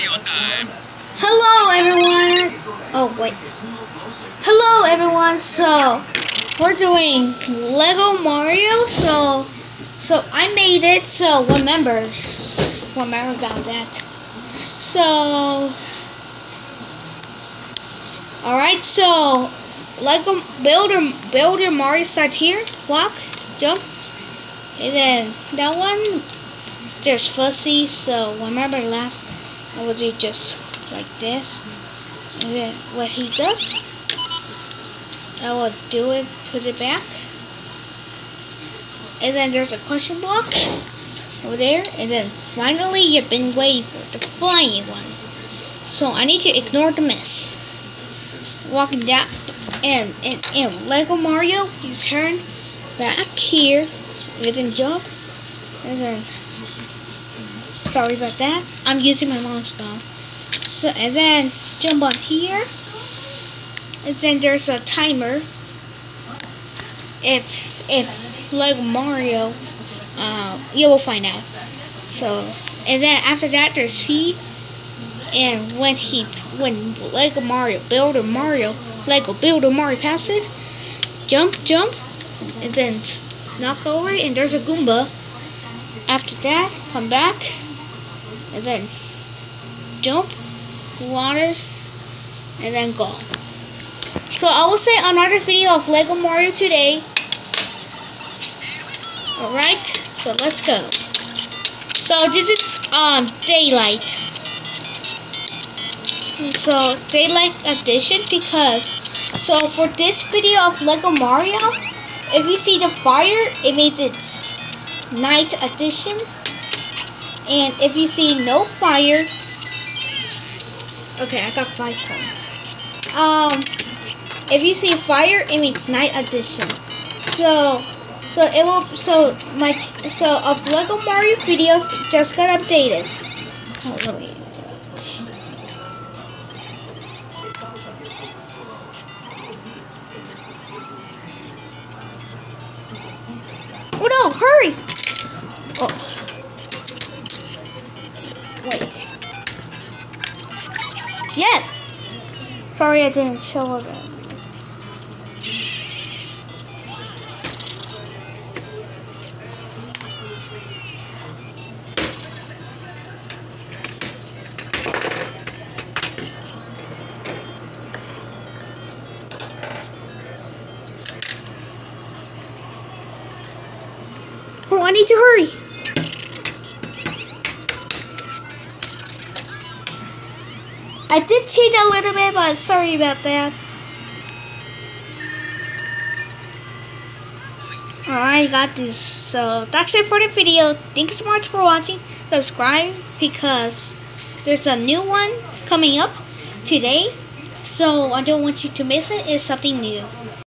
Hello everyone. Oh wait. Hello everyone. So we're doing Lego Mario. So so I made it. So remember, remember about that. So all right. So Lego Builder Builder Mario starts here. Walk, jump, and then that one. There's fuzzy. So remember last I will do just like this. And then what he does, I will do it, put it back. And then there's a question block over there. And then finally you've been waiting for the flying one. So I need to ignore the mess. Walking down and and, and Lego Mario, you turn back here and then jump and then sorry about that. I'm using my mom's phone. So and then jump on here. And then there's a timer. If if Lego Mario, uh, you will find out. So and then after that there's speed. And when he when Lego Mario Builder Mario Lego Builder Mario passes jump jump, and then knock over and there's a Goomba. After that, come back and then jump, water, and then go. So I will say another video of Lego Mario today. Alright, so let's go. So this is um daylight. So daylight edition because so for this video of Lego Mario, if you see the fire, it means it's night edition. And if you see no fire, okay, I got five points. Um, if you see fire, it means night edition. So, so it will. So my so of Lego Mario videos just got updated. Oh, let me. Oh no! Hurry! Oh. Yes! Sorry I didn't show it. Oh, I need to hurry. I did cheat a little bit, but sorry about that. Alright, got this. So, that's it for the video. Thanks so much for watching. Subscribe because there's a new one coming up today. So, I don't want you to miss it. It's something new.